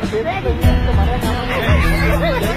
别动！别动！别动！